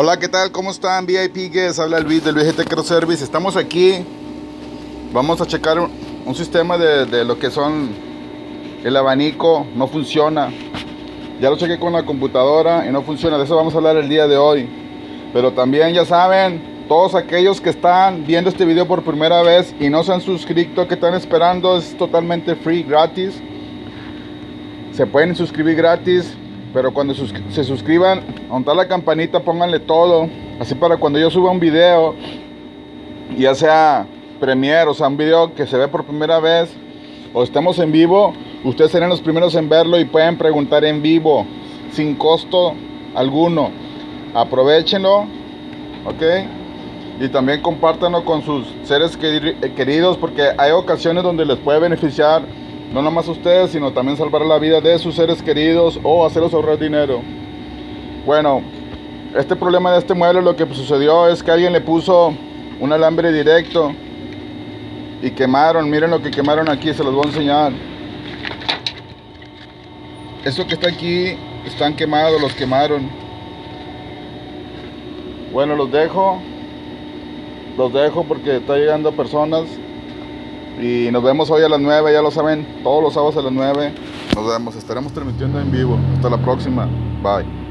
Hola, ¿qué tal? ¿Cómo están? VIP Guest, habla Luis del VGT Cross Service. Estamos aquí. Vamos a checar un, un sistema de, de, lo que son el abanico. No funciona. Ya lo chequé con la computadora y no funciona. De eso vamos a hablar el día de hoy. Pero también ya saben, todos aquellos que están viendo este video por primera vez y no se han suscrito, que están esperando, es totalmente free, gratis. Se pueden suscribir gratis pero cuando se suscriban, montar la campanita, pónganle todo. Así para cuando yo suba un video, ya sea Premiere, o sea, un video que se ve por primera vez, o estemos en vivo, ustedes serán los primeros en verlo y pueden preguntar en vivo, sin costo alguno. Aprovechenlo, ¿ok? Y también compártanlo con sus seres queridos, porque hay ocasiones donde les puede beneficiar no nomás a ustedes, sino también salvar la vida de sus seres queridos o hacerlos ahorrar dinero. Bueno, este problema de este mueble lo que sucedió es que alguien le puso un alambre directo y quemaron, miren lo que quemaron aquí, se los voy a enseñar. Eso que está aquí están quemados, los quemaron. Bueno, los dejo. Los dejo porque está llegando personas y nos vemos hoy a las 9, ya lo saben, todos los sábados a las 9. Nos vemos, estaremos transmitiendo en vivo. Hasta la próxima. Bye.